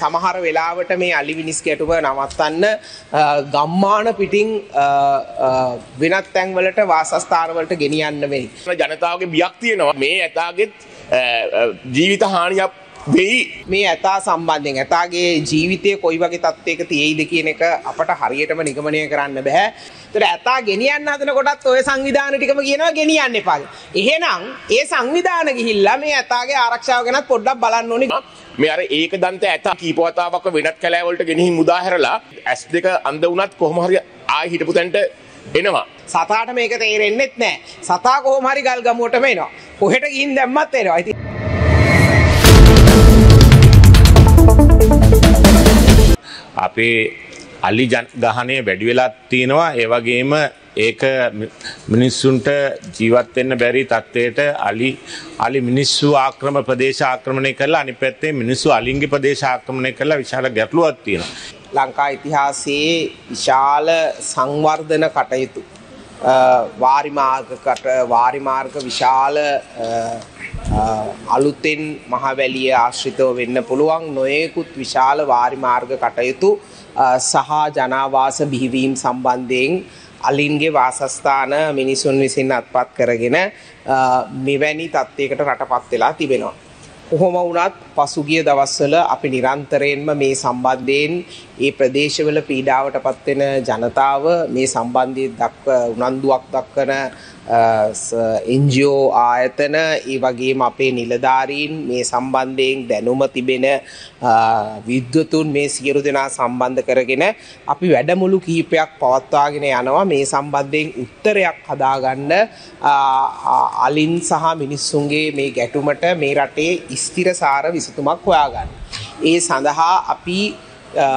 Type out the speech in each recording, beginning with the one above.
සමහර වෙලාවට මේ අලි විනිස් ගැටුම නවත්තන්න ගම්මාන අ, වෙනත් තැන්වලට වාසස්ථානවලට ගෙනියන්න වෙයි. ජනතාවගේ බියක් තියෙනවා මේ ඇතාගෙත් ජීවිත හානියක් වෙයි මේ ඇතා සම්බන්ධයෙන් ඇතාගේ ජීවිතය කොයි වගේ තත්ත්වයක තියෙයිද කියන එක අපට හරියටම නිගමනය කරන්න බෑ. ඒතර ඇතා ගෙනියන්න හදන කොටත් ඔය සංවිධාන ටිකම කියනවා ගෙනියන්න එපා. එහෙනම් ඒ සංවිධාන ගිහිල්ලා මේ ඇතාගේ ආරක්ෂාව ගැනත් පොඩ්ඩක් බලන්න ඕනේ. මේ අර ඒක දන්ත ඇත කීපවතාවක් වෙනත් කැලෑවලට ගෙනහින් මුදාහැරලා ඇස් දෙක අන්ද වුණත් කොහොම හරි ආයි හිටපු තැනට එනවා සතාට මේක තේරෙන්නෙත් නෑ. සතා කොහොම හරි ගල් ගමුවටම එනවා. කොහෙට ගිහින් දැම්මත් එනවා. ඉතින් අපේ අලි ගහනය වැඩි වෙලාත් තියෙනවා ඒවගේම ඒක මිනිස්සුන්ට ජීවත්වෙන්න බැරි තත්ත්වයට අලි අලි මිනිස්සු ආක්‍රම ප්‍රදේශ ආක්‍රමණය කරලා අනි පැත්තේ මිනිස්සු අලින්ගි ප්‍රදේශ ආක්‍රමණය කරලා විශාල ගැටලුවක් තියෙනවා. ලංකා ඉතිහාසයේ විශාල සංවර්ධන කටයුතු අ, වාරිමාර්ගකට වාරිමාර්ග විශාල අ, අ, අලුතෙන් මහවැලිය ආශ්‍රිතව වෙන්න පුළුවන් නොයෙකුත් විශාල වාරිමාර්ග කටයුතු අ, සහ ජනාවාස බිහිවීම් සම්බන්ධයෙන් අලින්ගේ වාසස්ථාන මිනිසුන් විසින් අත්පත් කරගෙන අ, මෙවැනි තත්ත්වයකට රටපත් වෙලා තිබෙනවා. කොහොම වුණත් පසුගිය දවස්වල අපි නිරන්තරයෙන්ම මේ සම්බන්ධයෙන් ඒ ප්‍රදේශවල පීඩාවට පත්වෙන ජනතාව මේ සම්බන්ධයෙන් දක්ව උනන්දුවක් දක්වන එන්ජෝ ආයතන ඒ වගේම අපේ නිලධාරීන් මේ සම්බන්ධයෙන් දැනුම තිබෙන අ, විද්වතුන් මේ සියලු දෙනා සම්බන්ධ කරගෙන අපි වැඩමුළු කීපයක් පවත්වාගෙන යනවා මේ සම්බන්ධයෙන් උත්තරයක් හදාගන්න අ, අ, අලින් සහ මිනිස්සුන්ගේ මේ ගැටුමට මේ රටේ ස්ථිරසාර විසතුමක් හොයාගන්න. ඒ සඳහා අපි අ,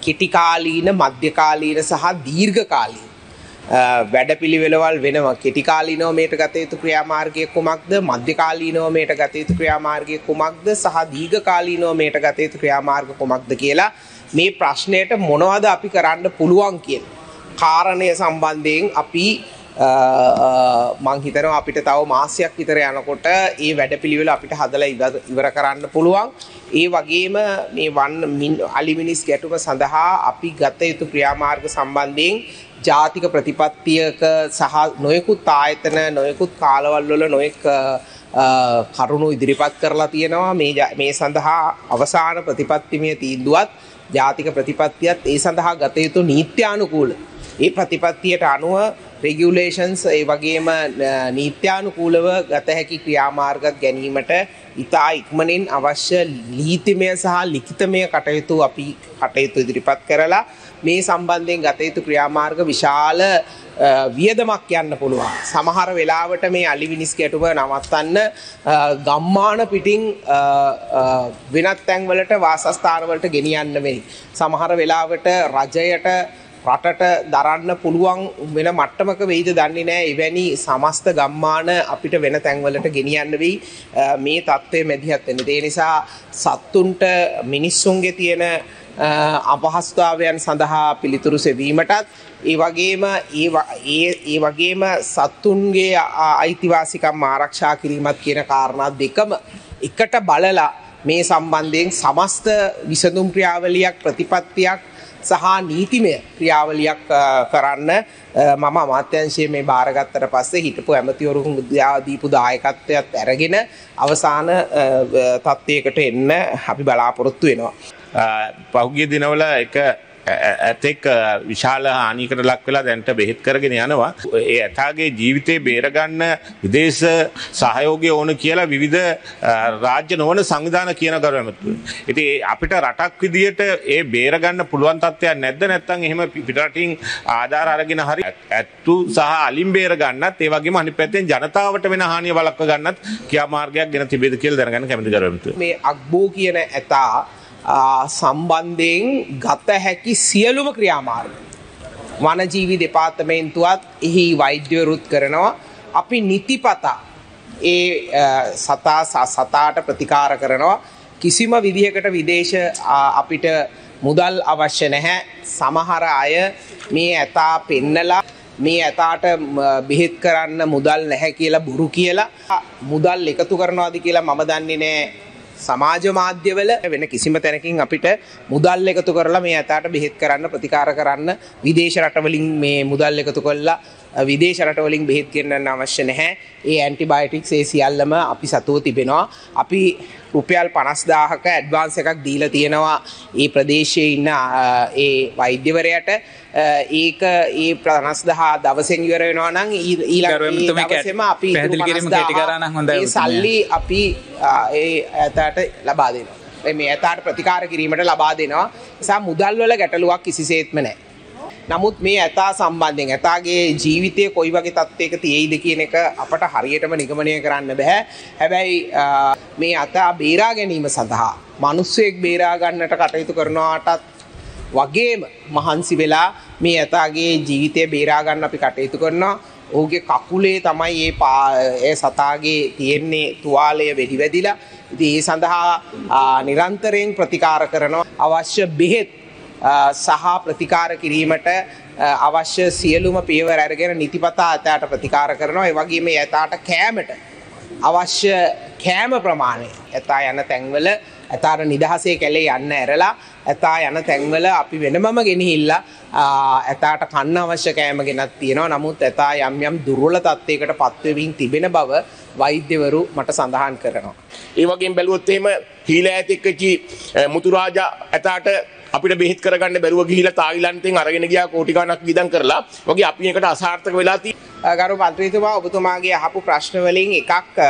කෙටිකාලීන මධ්‍යකාලීන සහ දීර්ඝකාලීන වැඩපිළිවෙළවල් වෙනවා. කෙටිකාලීනව මේට ගත යුතු ක්‍රියාමාර්ගය කුමක්ද? මධ්‍යකාලීනව මේට ගත යුතු ක්‍රියාමාර්ගය කුමක්ද? සහ දීර්ඝකාලීනව මේට ගත යුතු ක්‍රියාමාර්ග කුමක්ද කියලා මේ ප්‍රශ්නයට මොනවද අපි කරන්න පුළුවන් කියන කාරණය සම්බන්ධයෙන් අපි මං හිතනවා අපිට තව මාසයක් විතර යනකොට ඒ වැඩපිළිවෙල අපිට හදලා ඉවර- ඉවර කරන්න පුළුවන්. ඒ වගේම මේ වන් අලි මිනිස් ගැටුම සඳහා අපි ගත යුතු ක්‍රියාමාර්ග සම්බන්ධයෙන් ජාතික ප්‍රතිපත්තියක සහ නොයෙකුත් ආයතන නොයෙකුත් කාලවල් වල නොයෙක් අ, අ, කරුණු ඉදිරිපත් කරලා තියෙනවා මේ ජා- මේ සඳහා අවසාන ප්‍රතිපත්තිමය තීන්දුවත් ජාතික ප්‍රතිපත්තියත් ඒ සඳහා ගත යුතු නීත්‍යානුකූල ඒ ප්‍රතිපත්තියට අනුව රෙගියුලේෂන්ස් ඒ වගේම අ, නීත්‍යානුකූලව ගත හැකි ක්‍රියාමාර්ගත් ගැනීමට ඉතා ඉක්මනින් අවශ්‍ය ලීතිමය සහ ලිඛිතමය කටයුතු අපි කටයුතු ඉදිරිපත් කරලා මේ සම්බන්ධයෙන් ගත යුතු ක්‍රියාමාර්ග විශාල අ, වියදමක් යන්න පුළුවන්. සමහර වෙලාවට මේ අලි විනිස් ගැටුම නවත්තන්න අ, ගම්මාන පිටින් අ, අ, වෙනත් තැන්වලට වාසස්ථානවලට ගෙනියන්න වෙයි. සමහර වෙලාවට රජයට රටට දරන්න පුළුවන් වෙන මට්ටමක වෙයිද දන්නේ නැහැ එවැනි සමස්ත ගම්මාන අපිට වෙන තැන්වලට ගෙනියන්න වෙයි අ, මේ தත්ත්වය මැදිහත් වෙන්න. ඒ නිසා සත්තුන්ට මිනිස්සුන්ගේ තියෙන අ, අපහසුතාවයන් සඳහා පිළිතුරු සෙවීමටත් ඒ වගේම ඒ ව- ඒ ඒ වගේම සත්තුන්ගේ අ- අයිතිවාසිකම් ආරක්ෂා කිරීමත් කියන කාරණා දෙකම එකට බලලා මේ සම්බන්ධයෙන් සමස්ත විසඳුම් ක්‍රියාවලියක් ප්‍රතිපත්තියක් සහ නීතිමය ක්‍රියාවලියක් අ, කරන්න අ, මම අමාත්‍යංශයේ මේ බාරගත්තට පස්සේ හිටපු ඇමතිවරුන් දීපු දායකත්වයක් අරගෙන අවසාන අ, අ, තත්ත්වයකට එන්න අපි බලාපොරොත්තු වෙනවා. පහුගිය දිනවල එක ඇතෙක් විශාල හානිකට ලක් වෙලා දැන්ට බෙහෙත් කරගෙන යනවා. ඒ ඇතාගේ ජීවිතේ බේරගන්න විදේශ සහයෝගය ඕන කියලා විවිධ අ, රාජ්‍ය නොවන සංවිධාන කියන ගරුවමතු. ඉති අපිට රටක් විදියට ඒ බේරගන්න පුළුවන් තත්වයක් නැද්ද නැත්තන් එහෙම පිටරටින් ආධාර අරගෙන හරි ඇත්තු සහ අලින් බේරගන්නත් ඒවගේ මනි පැත්තෙන් ජනතාවට වෙන හානිය බලක්ව ගන්නත් කියාමාර්ගයක් ගෙන තිබේද කියල් දැනගන්න කැමති ගරමතු. මේ අක්බෝ කියන ඇතා ආ, සම්බන්ධයෙන් ගත හැකි සියලුම ක්‍රියාමාර්ග. වනජීවි දෙපාර්තමේන්තුවත් එහි වෛද්‍යවරුත් කරනවා. අපි නිතිපතා ඒ අ, සතා ස- සතාට ප්‍රතිකාර කරනවා. කිසිම විදිහකට විදේශ ආ, අපිට මුදල් අවශ්‍ය නැහැ. සමහර අය මේ ඇතා පෙන්නලා මේ ඇතාට ම, බෙහෙත් කරන්න මුදල් නැහැ කියලා බොරු කියලා මුදල් එකතු කරනවාද කියලා මම දන්නේ නෑ සමාජ මාධ්‍යවල වෙන කිසිම තැනකින් අපිට මුදල් එකතු කරලා මේ ඇතාට බෙහෙත් කරන්න ප්‍රතිකාර කරන්න විදේශ රටවලින් මේ මුදල් එකතු කොල්ලා විදේශ රටවලින් බෙහෙත් ගෙන්න්න අවශ්‍ය නැහැ. ඒ ඇන්ටිබයිටික්ස් ඒ සියල්ලම අපි සතුව තිබෙනවා. අපි රුපියල් පනස්දාහක ඇඩ්වාන්ස එකක් දීල තියෙනවා. ඒ ප්‍රදේශය ඉන්න ඒ වෛද්‍යවරයට. ඒක ඒ ප්‍රනස්දහා දවසෙන් ඉවර වෙනවා නම් ඊළඟ දවසෙම අපි ඒ සල්ලි අපි ඒ ඇතට ලබා දෙනවා. මේ ඇතාට ප්‍රතිකාර කිරීමට ලබා දෙනවා. නිසා මුදල් වල ගැටලුවක් කිසිසේත්ම නැහැ නමුත් මේ ඇතා සම්බන්ධයෙන් ඇතාගේ ජීවිතය කොයි වගේ තත්ත්වයක තියෙයිද කියන එක අපට හරියටම නිගමනය කරන්න බෑ. හැබැයි මේ අතා බේරා ගැනීම සඳහා මනුස්සයෙක් බේරා ගන්නට කටයුතු කරනවාටත් වගේම මහන්සි වෙලා මේ ඇතාගේ ජීවිතය බේරාගන්න අපි කටයුතු කරනවා. ඔහුගේ කකුලේ තමයි ඒ පා ඒ සතාගේ තියෙන්නේ තුවාලය වෙඩි වැදිලා ඉතින් ඒ සඳහා නිරන්තරයෙන් ප්‍රතිකාර කරනවා. අවශ්‍ය බෙහෙත් සහ ප්‍රතිකාර කිරීමට අවශ්‍ය සියලුම පියවර අරගෙන නිතිපතා ඇතාට ප්‍රතිකාර කරනවා ඒ වගේම ඇතාට කෑමට අවශ්‍ය කෑම ප්‍රමාණය ඇතා යන තැන්වල ඇතාට නිදහසේ කැලේ යන්න ඇරලා ඇතා යන තැන්වල අපි වෙනමම ගෙනහිල්ලා ඇතාට කන්න අවශ්‍ය කෑම ගෙනත් තියෙනවා නමුත් ඇතා යම් යම් දුර්වල තත්ත්වයකට පත්වවින් තිබෙන බව වෛද්‍යවරු මට සඳහන් කරනවා. ඒ වගේ බැලුවොත් එහෙම හීලා ඇතෙක්කචි මුතුරාජා ඇතාට අපිට බෙහෙත් කරගන්න බැරුව ගිහිලා තායිලන්තයෙන් අරගෙන ගියා කෝටි ගණක් වියදම් කරලා. වගේ අපි එකට අසාර්ථක වෙලා තියෙනවා ගරු මන්ත්‍රීතුමා ඔබතුමාගේ අහපු ප්‍රශ්න වලින් එකක්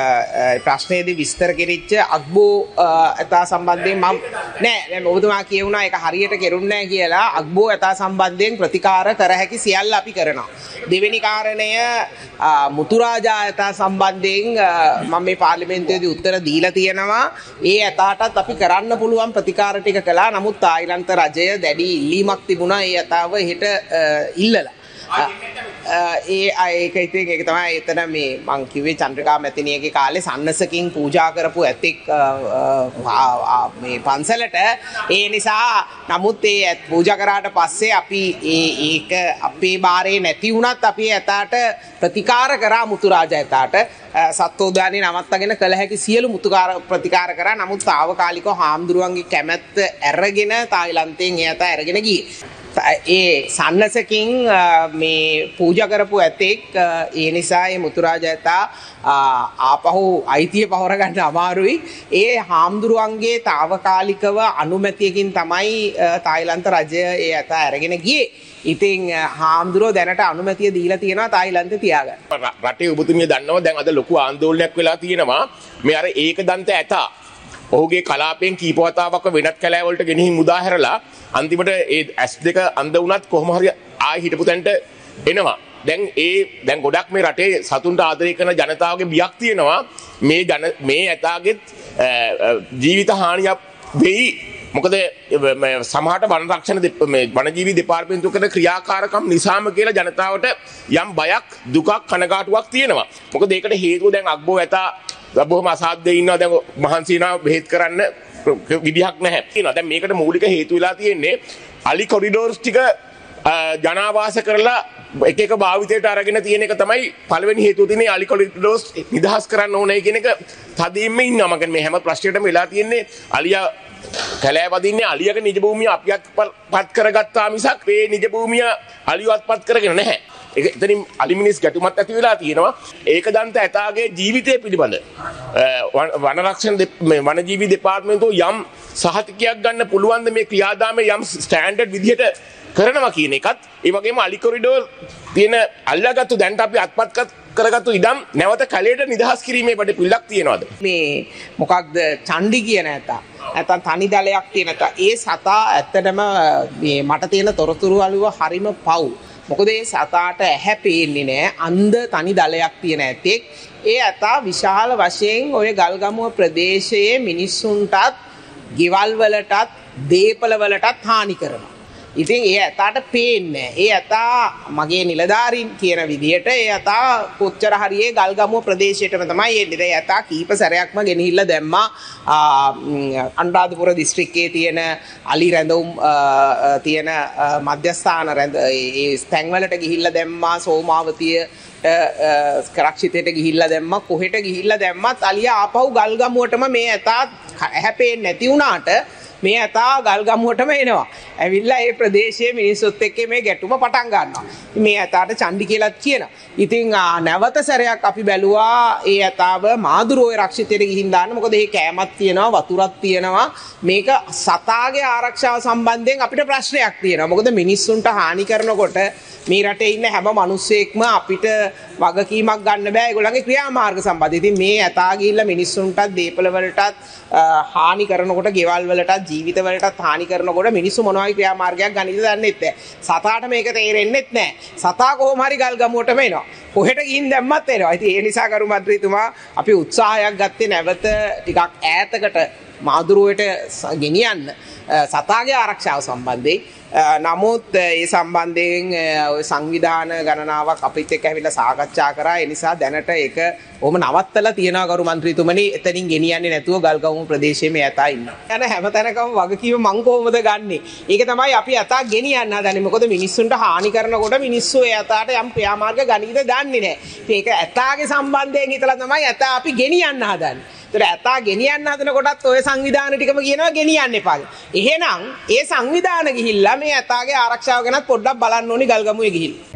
ප්‍රශ්නයේදී විස්තර කෙරිච්ච අග්බෝ ඇතා සම්බන්ධයෙන් මම නෑ. ඔබතුමා කියවුණා ඒක හරියට කෙරුන්නේ නැහැ කියලා. අග්බෝ ඇතා සම්බන්ධයෙන් ප්‍රතිකාර කර හැකි සියල්ල අපි කරනවා. දෙවෙනි කාරණය මුතුරාජා ඇතා සම්බන්ධයෙන් මම මේ පාර්ලිමේන්තුවේදී උත්තර දීලා තියෙනවා. ඒ ඇතාටත් අපි කරන්න පුළුවන් ප්‍රතිකාර ටික කළා. නමුත් තායිලන්ත රජය දැඩි ඉල්ලීමක් තිබුණා ඒ ඇතාව හෙට ඉල්ලලා. ඒ ඒක ඉතින් ඒක තමයි එතන මේ මං කිව්වේ චන්ද්‍රිකා මැතිනියගේ කාලේ සන්නසකින් පූජා කරපු ඇතෙක් මේ පන්සලට. ඒ නිසා නමුත් ඒ පූජා කරාට පස්සේ අපි ඒ ඒක අපේ බාරේ නැති වුණත් අපි ඇතාට ප්‍රතිකාර කරා මුතුරාජ ඇතාට සත්වෝදානය නවත්තගෙන කළ හැකි සියලු මුතුකාර ප්‍රතිකාර කරා. නමුත් තාවකාලිකව හාමුදුරුවන්ගේ කැමැත්ත ඇරගෙන තායිලන්තයෙන් ඒ ඇතා අරගෙන ගියේ. ඒ සන්නසකින් මේ පූජ කරපු ඇතෙක් ඒ නිසා ඒ මුතුරාජ ඇතා ආපහු අයිතිය පහොරගන්න අමාරුයි ඒ හාමුදුරුවන්ගේ තාවකාලිකව අනුමැතියකින් තමයි තායිලන්ත රජය ඒ ඇතා ඇරගෙන ගියේ ඉතින් හාමුදුරුව දැනට අනුමැතිය දීලා තියෙනවා තායිලන්ත තියාගන්න. රටේ ඔබතුමිය දන්නවා දැන් අද ලොකු ආందోලනයක් වෙලා තියෙනවා. මේ අර ඒක දන්ත ඇතා ඔහුගේ කලාපෙන් කීපවතාවක් වෙනත් කැලෑවලට ගෙනහින් මුදා හැරලා අන්තිමට ඒ ඇස් දෙක අන්ද වුණත් කොහොම හරි ආයි හිටපු තැනට එනවා. දැන් ඒ දැන් ගොඩක් මේ රටේ සතුන්ට ආදරය කරන ජනතාවගේ බියක් තියෙනවා මේ ජන මේ ඇතාගෙත් ජීවිත හානියක් වෙයි මොකද සමහට වනරක්ෂණ වනජීවි දෙපාර්තමේන්තුව කරන ක්‍රියාකාරකම් නිසාම කියලා ජනතාවට යම් බයක් දුකක් කනගාටුවක් තියෙනවා. මොකද ඒකට හේතුව දැන් අග්බෝ ඇතා බොහොම අසාධ්‍ය ඉන්නවා දැන් මහන්සිනා බෙහෙත් කරන්න විදිහක් නැහැ. තියෙනවා. දැන් මේකට මූලික හේතු වෙලා තියෙන්නේ අලි කොරිඩෝර්ස් ටික ජනාවාස කරලා එක එක භාවිතයට අරගෙන තියෙන එක තමයි පළවෙනි හේතුව තියෙන්නේ අලි කොරිඩෝර්ස් නිදහස් කරන්න ඕනේ කියන එක තදින්ම ඉන්නවා. මම මේ හැම ප්‍රශ්නයකටම වෙලා තියෙන්නේ අලියා කැලෑ වදින්නේ අලියක නිජ භූමිය අපියක් පත් කරගත්තා මිසක් ඒ නිජ භූමිය අලියවත් පත් කරගෙන නැහැ. එතනින් අලිමිනිස් ගැටුමත් ඇති වෙලා තියෙනවා. ඒක දන්ත ඇතාගේ ජීවිතය පිළිබඳ. වනරක්ෂණ වනජීවි දෙපාර්තමේන්තුව යම් සහතිකයක් ගන්න පුළුවන්ද මේ ක්‍රියාදාමය යම් ස්ටෑන්ඩඩ් විදිහට කරනවා කියන එකත් ඒ වගේම අලිකොරිඩෝර් තියෙන අල්ලාගත්තු දැන්ට අපි අත්පත් කරගත්තු ඉඩම් නැවත කලයට නිදහස් කිරීමේ බඩ පිල්ලක් තියෙනවාද? මේ මොකක්ද චණ්ඩි කියන ඇතා? ඇතන් තනි දලයක් තියෙන ඒ සතා ඇත්තටම මට තියෙන තොරතුරු අලුව හරිම පව්. මොකද ඒ සතාට ඇහැ පේන්නේ නෑ අන්ද තනි දලයක් තියෙන ඇතෙක් ඒ ඇතා විශාල වශයෙන් ඔය ගල්ගමුව ප්‍රදේශයේ මිනිස්සුන්ටත් ගෙවල් වලටත් දේපල වලටත් හානි කරනවා. ඉතින් ඒ ඇතාට පේන්නේ ඒ ඇතා මගේ නිලධාරීන් කියන විදිහට ඒ ඇතා කොච්චර හරියේ ගල්ගමුව ප්‍රදේශයටම තමයි එන්නේ. ඒ ඇතා කීප සැරයක්ම ගෙනහිල්ලා දැම්මා. අනුරාධපුර දිස්ත්‍රික්කයේ තියෙන අලි රැඳවුම් තියෙන මධ්‍යස්ථාන රැඳ ඒ තැන්වලට ගිහිල්ලා දැම්මා. සෝමාවතිය කරක්ෂිතයට ගිහිල්ල දැම්ම. කොහෙට ගිහිල්ල දැම්මත් අලිය ආපහු ගල්ගමුවටම මේ ඇතාත් හැපේ නැති වුණාට මේ ඇතා ගල්ගමුවටම එනවා. ඇවිල්ලා ඒ ප්‍රදේශයේ මිනිස්සුත් එක්ක මේ ගැටුම පටන් ගන්නවා. මේ ඇතාට චණ්ඩි කියලාත් කියනවා. ඉතින් නැවත සැරයක් අපි බැලුවා ඒ ඇතාව මාදුරුවේ රක්ෂිතයට ගිහින් දාන්න. මොකද ඒ කෑමක් තියෙනවා, වතුරක් තියෙනවා. මේක සතාගේ ආරක්ෂාව සම්බන්ධයෙන් අපිට ප්‍රශ්නයක් තියෙනවා. මොකද මිනිස්සුන්ට හානි කරනකොට මේ රටේ ඉන්න හැම මිනිස්සෙක්ම අපිට වගකීමක් ගන්න බෑ ඒගොල්ලන්ගේ ක්‍රියාමාර්ග සම්බන්ධ. ඉතින් මේ ඇතා ගිහිල්ලා මිනිස්සුන්ටත් දීපල වලටත් හානි කරනකොට ගෙවල් වලටත් ජීවිත වලටත් හානි කරනකොට මිනිස්සු මොනවා වගේ ක්‍රියාමාර්ගයක් ගනිද දන්නෙත් නැහැ. සතාට මේක තේරෙන්නෙත් නැහැ. සතා කොහොම හරි ගල් ගමුවටම එනවා. කොහෙට ගිහින් දැම්මත් එනවා. ඉතින් ඒ නිසා කරු මන්ත්‍රීතුමා අපි උත්සාහයක් ගත්තේ නැවත ටිකක් ඈතකට මාදුරුවට ගෙනියන්න සතාගේ ආරක්ෂාව සම්බන්ධයෙන් නමුත් ඒ සම්බන්ධයෙන් සංවිධාන ගණනාවක් අපිත් එක්ක ඇවිල්ලා සාකච්ඡා කරා ඒ නිසා දැනට ඒක ඔහොම නවත්තලා තියෙනවා ගරු මන්ත්‍රීතුමනි එතනින් ගෙනියන්නේ නැතුව ගල්ගමු ප්‍රදේශයේ මේ ඇතා ඉන්නවා. යන හැමතැනකම වගකීම මං කොහොමද ගන්නෙ? ඒක තමයි අපි ඇතා ගෙනියන්න හදන්නේ. මොකද මිනිස්සුන්ට හානි කරනකොට මිනිස්සු ඒ ඇතාට යම් ක්‍රියාමාර්ග ගනීද දන්නේ නැහැ. ඒක ඇතාගේ සම්බන්ධයෙන් හිතලා තමයි ඇතා අපි ගෙනියන්න හදන්නේ. ඒතර ඇතා ගෙනියන්න හදන කොටත් ඔය සංවිධාන ටිකම කියනවා ගෙනියන්න එපා. එහෙනම් ඒ සංවිධාන ගිහිල්ලා මේ ඇතාගේ ආරක්ෂාව ගැනත් පොඩ්ඩක් බලන්න ඕනි ගල්ගමුවේ ගිහිල්ලා.